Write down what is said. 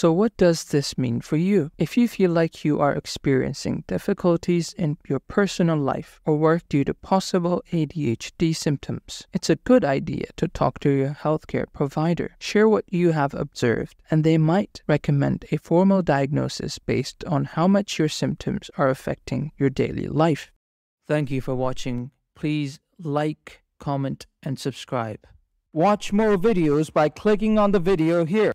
So, what does this mean for you? If you feel like you are experiencing difficulties in your personal life or work due to possible ADHD symptoms, it's a good idea to talk to your healthcare provider. Share what you have observed, and they might recommend a formal diagnosis based on how much your symptoms are affecting your daily life. Thank you for watching. Please like, comment, and subscribe. Watch more videos by clicking on the video here.